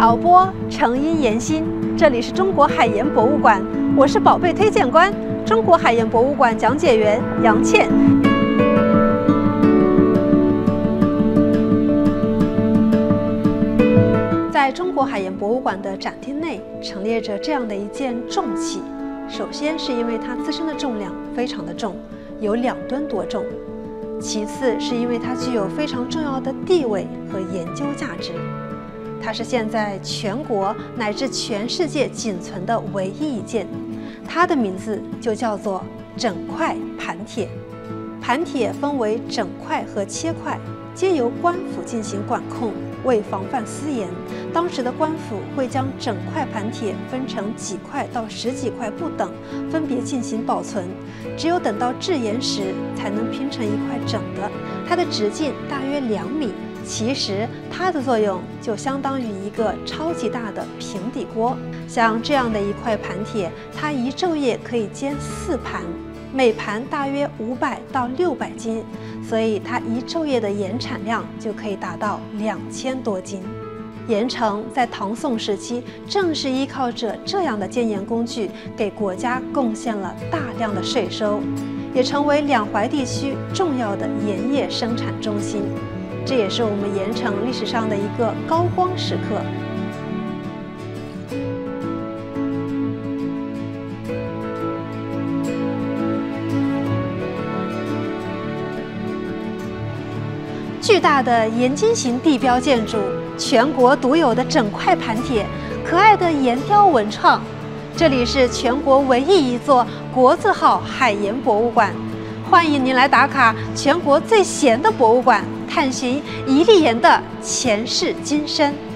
敖波，成因言心。这里是中国海盐博物馆，我是宝贝推荐官，中国海盐博物馆讲解员杨倩。在中国海盐博物馆的展厅内，陈列着这样的一件重器。首先是因为它自身的重量非常的重，有两吨多重；其次是因为它具有非常重要的地位和研究价值。它是现在全国乃至全世界仅存的唯一一件，它的名字就叫做整块盘铁。盘铁分为整块和切块，皆由官府进行管控。为防范私盐，当时的官府会将整块盘铁分成几块到十几块不等，分别进行保存。只有等到制盐时，才能拼成一块整的。它的直径大约两米。其实它的作用就相当于一个超级大的平底锅。像这样的一块盘铁，它一昼夜可以煎四盘，每盘大约五百到六百斤，所以它一昼夜的盐产量就可以达到两千多斤。盐城在唐宋时期，正是依靠着这样的煎盐工具，给国家贡献了大量的税收，也成为两淮地区重要的盐业生产中心。这也是我们盐城历史上的一个高光时刻。巨大的盐津型地标建筑，全国独有的整块盘铁，可爱的盐雕文创，这里是全国唯一一座国字号海盐博物馆。欢迎您来打卡全国最咸的博物馆。探寻一粒盐的前世今生。